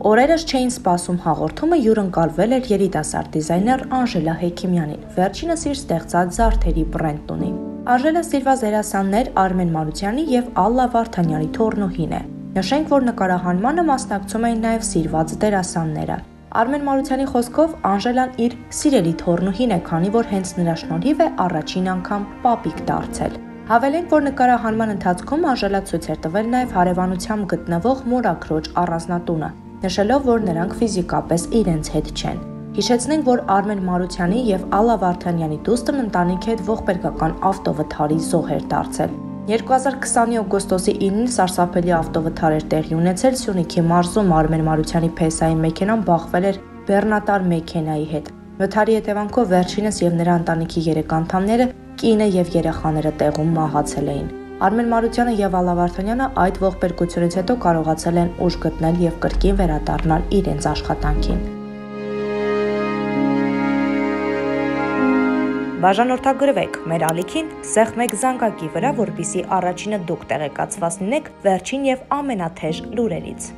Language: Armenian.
Օրերս չէին սպասում հաղորդումը յուրընկալվել էր երիտասարդ դիզայներ Անժելա Հեքիմյանին։ Վերջինս իր ստեղծած զարդերի բրենդ ունի։ Անժելա Սիլվա Զերասյաններ Արմեն Մարությանի եւ Ալլա Վարդանյանի թորնուհին է։ Նշենք, որ նկարահանմանը մասնակցում էին նաև սիրված դերասանները։ Արմեն Մարությանի խոսքով Անժելան իր սիրելի թորնուհին է, քանի որ հենց նրա շնորհիվ է առաջին անգամ պապիկ դարձել։ Հավելենք, որ նկարահանման ընթացքում Անժելա ցույց էր տվել նաև հարևանությամբ գտնվող մորակրոջ առանձնատունը, նշելով, որ նրանք ֆիզիկապես իրենց հետ չեն։ Հիշեցնենք, որ Արմեն Մարությանի եւ Ալլա Վարդանյանի դուստն ընտանիքի հետ ողբերգական ավտովթարի զոհ էր դարձել։ 2020-ի օգոստոսի 9-ին սարսափելի ավտովթար էր տեղի ունեցել Սյունիքի մարզում Արմեն Մարությանի փեսային մեքենան բախվել էր բեռնատար մեքենայի հետ։ Վթարի հետևանքով վերջինս եւ նրա ընտանիքի 3 անդամները կինը եւ երեխաները տեղում մահացել էին։ Արմեն Մարությանը եւ Ալա Վարդանյանը այդ ողբերգությունից հետո կարողացել են ուժ գտնել եւ կրկին վերադառնալ իրենց աշխատանքին։ Բաժանորդագրվեք մեր ալիքին սեղ մեկ զանգակի վրա, որpիսի առաջինը դուք տեղեկացված լինեք վերջին եւ ամենաթեժ լուրերից։